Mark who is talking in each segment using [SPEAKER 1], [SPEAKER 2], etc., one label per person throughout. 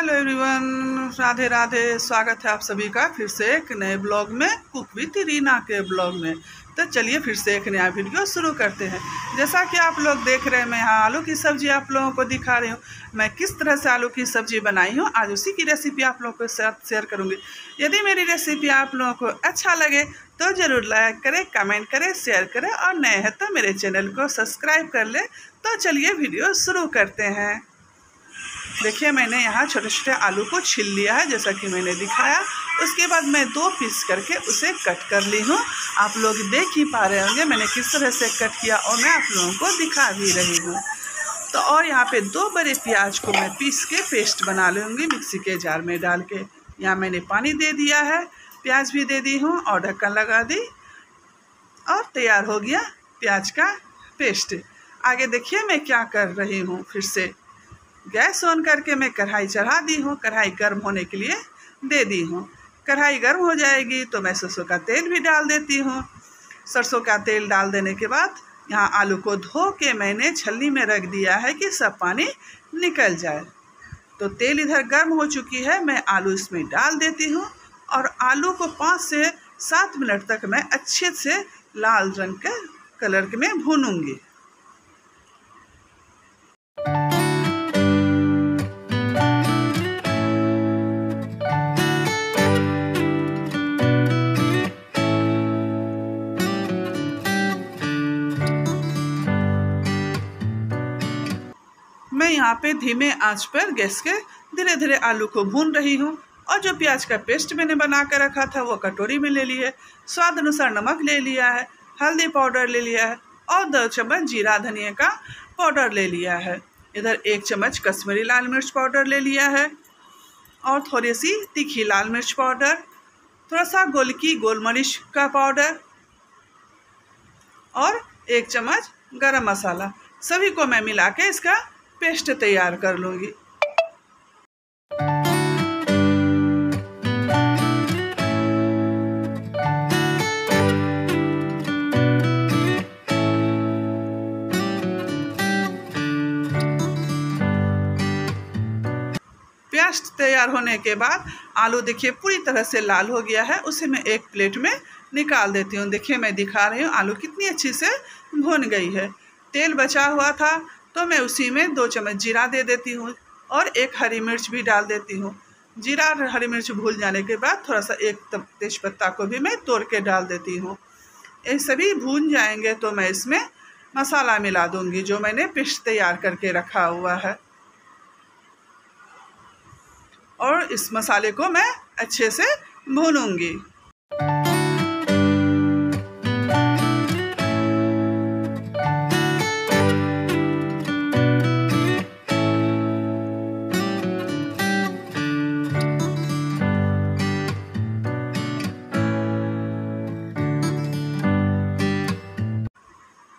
[SPEAKER 1] Hello everyone, Radhe Radhe, स्वागत है आप सभी का फिर से एक नए ब्लॉग में, कुक विथ रीना के ब्लॉग में। तो चलिए फिर से एक नया वीडियो शुरू करते हैं। जैसा कि आप लोग देख रहे हैं, मैं यहाँ आलू की सब्ज़ी आप लोगों को दिखा रही हूँ। मैं किस तरह से आलू की सब्ज़ी बनाई हूँ, आज उसी की रेसिपी आप लोगों के साथ शेयर करूँगी। यदि मेरी रेसिपी आप लोगों को अच्छा लगे तो ज़रूर लाइक करें कमेंट करें शेयर करें और नए हैं तो मेरे चैनल को सब्सक्राइब कर लें। तो चलिए वीडियो शुरू करते हैं। देखिए, मैंने यहाँ छोटे छोटे आलू को छिल लिया है, जैसा कि मैंने दिखाया। उसके बाद मैं दो पीस करके उसे कट कर ली हूँ। आप लोग देख ही पा रहे होंगे मैंने किस तरह से कट किया और मैं आप लोगों को दिखा भी रही हूँ। तो और यहाँ पे दो बड़े प्याज को मैं पीस के पेस्ट बना लूँगी मिक्सी के जार में डाल के। यहाँ मैंने पानी दे दिया है, प्याज भी दे दी हूँ और ढक्कन लगा दी। और तैयार हो गया प्याज का पेस्ट। आगे देखिए मैं क्या कर रही हूँ फिर से। गैस ऑन करके मैं कढ़ाई चढ़ा दी हूँ, कढ़ाई गर्म होने के लिए दे दी हूँ। कढ़ाई गर्म हो जाएगी तो मैं सरसों का तेल भी डाल देती हूँ। सरसों का तेल डाल देने के बाद यहाँ आलू को धो के मैंने छलनी में रख दिया है कि सब पानी निकल जाए। तो तेल इधर गर्म हो चुकी है, मैं आलू इसमें डाल देती हूँ और आलू को पाँच से सात मिनट तक मैं अच्छे से लाल रंग के कलर के में भूनूँगी। मैं यहाँ पे धीमे आँच पर गैस के धीरे धीरे आलू को भून रही हूँ और जो प्याज का पेस्ट मैंने बना कर रखा था वो कटोरी में ले ली है स्वाद अनुसार नमक ले लिया है, हल्दी पाउडर ले लिया है और दो चम्मच जीरा धनिया का पाउडर ले लिया है। इधर एक चम्मच कश्मीरी लाल मिर्च पाउडर ले लिया है और थोड़ी सी तीखी लाल मिर्च पाउडर, थोड़ा सा गोलकी गोल मरीच का पाउडर और एक चम्मच गरम मसाला। सभी को मैं मिला के इसका पेस्ट तैयार कर लूँगी। प्याज तैयार होने के बाद आलू देखिए पूरी तरह से लाल हो गया है, उसे मैं एक प्लेट में निकाल देती हूँ। देखिए, मैं दिखा रही हूँ आलू कितनी अच्छी से भुन गई है। तेल बचा हुआ था तो मैं उसी में दो चम्मच जीरा दे देती हूँ और एक हरी मिर्च भी डाल देती हूँ। जीरा और हरी मिर्च भूल जाने के बाद थोड़ा सा एक तेज पत्ता को भी मैं तोड़ के डाल देती हूँ। ये सभी भून जाएँगे तो मैं इसमें मसाला मिला दूँगी जो मैंने पिस्ट तैयार करके रखा हुआ है। और इस मसाले को मैं अच्छे से भूनूँगी।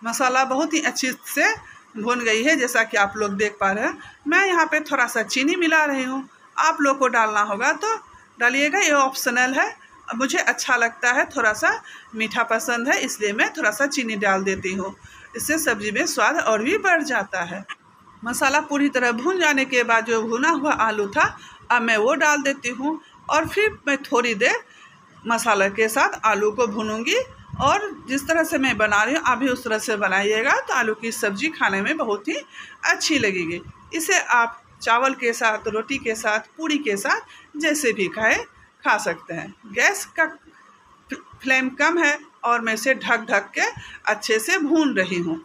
[SPEAKER 1] मसाला बहुत ही अच्छी से भुन गई है, जैसा कि आप लोग देख पा रहे हैं। मैं यहाँ पे थोड़ा सा चीनी मिला रही हूँ। आप लोग को डालना होगा तो डालिएगा, ये ऑप्शनल है। मुझे अच्छा लगता है, थोड़ा सा मीठा पसंद है, इसलिए मैं थोड़ा सा चीनी डाल देती हूँ। इससे सब्ज़ी में स्वाद और भी बढ़ जाता है। मसाला पूरी तरह भून जाने के बाद जो भुना हुआ आलू था, अब मैं वो डाल देती हूँ और फिर मैं थोड़ी देर मसाला के साथ आलू को भूनूँगी। और जिस तरह से मैं बना रही हूँ, आप भी उस तरह से बनाइएगा। तो आलू की सब्ज़ी खाने में बहुत ही अच्छी लगेगी। इसे आप चावल के साथ, रोटी के साथ, पूड़ी के साथ जैसे भी खाए, खा सकते हैं। गैस का फ्लेम कम है और मैं इसे ढक ढक के अच्छे से भून रही हूँ।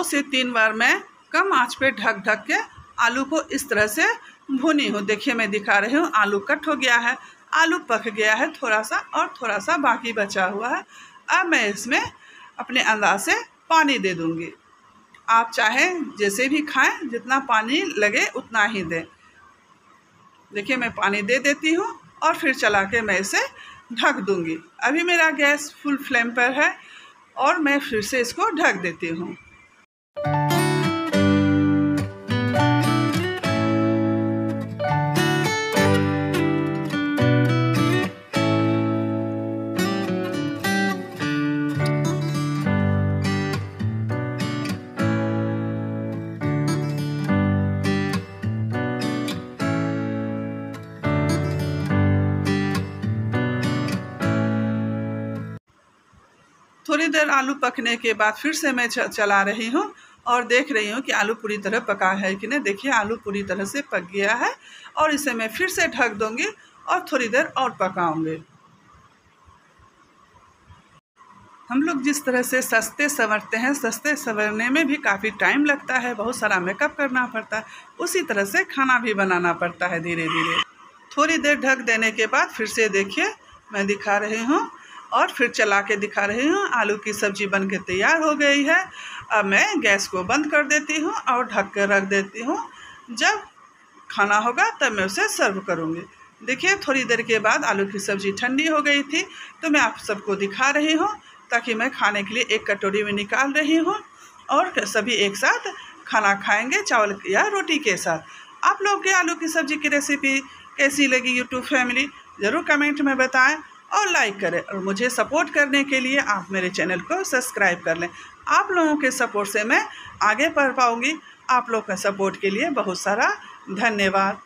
[SPEAKER 1] दो से तीन बार मैं कम आँच पे ढक ढक के आलू को इस तरह से भुनी हूँ। देखिए, मैं दिखा रही हूँ, आलू कट हो गया है। आलू पक गया है थोड़ा सा और थोड़ा सा बाकी बचा हुआ है। अब मैं इसमें अपने अंदाज से पानी दे दूँगी। आप चाहें जैसे भी खाएँ, जितना पानी लगे उतना ही दें। देखिए, मैं पानी दे देती हूँ और फिर चला के मैं इसे ढक दूँगी। अभी मेरा गैस फुल फ्लेम पर है और मैं फिर से इसको ढक देती हूँ। थोड़ी देर आलू पकने के बाद फिर से मैं चला रही हूँ और देख रही हूँ कि आलू पूरी तरह पका है कि नहीं। देखिए, आलू पूरी तरह से पक गया है और इसे मैं फिर से ढक दूँगी और थोड़ी देर और पकाऊँगी। हम लोग जिस तरह से सस्ते संवरते हैं, सस्ते संवरने में भी काफ़ी टाइम लगता है, बहुत सारा मेकअप करना पड़ता है, उसी तरह से खाना भी बनाना पड़ता है धीरे धीरे थोड़ी देर ढक देने के बाद फिर से देखिए, मैं दिखा रही हूँ और फिर चला के दिखा रही हूँ, आलू की सब्ज़ी बन के तैयार हो गई है। अब मैं गैस को बंद कर देती हूँ और ढक कर रख देती हूँ। जब खाना होगा तब मैं उसे सर्व करूँगी। देखिए, थोड़ी देर के बाद आलू की सब्ज़ी ठंडी हो गई थी तो मैं आप सबको दिखा रही हूँ ताकि मैं खाने के लिए एक कटोरी में निकाल रही हूँ और सभी एक साथ खाना खाएँगे चावल या रोटी के साथ। आप लोग के आलू की सब्ज़ी की रेसिपी कैसी लगी यूट्यूब फैमिली? ज़रूर कमेंट में बताएँ। और लाइक करें। और मुझे सपोर्ट करने के लिए आप मेरे चैनल को सब्सक्राइब कर लें। आप लोगों के सपोर्ट से मैं आगे बढ़ पाऊँगी। आप लोग का सपोर्ट के लिए बहुत सारा धन्यवाद।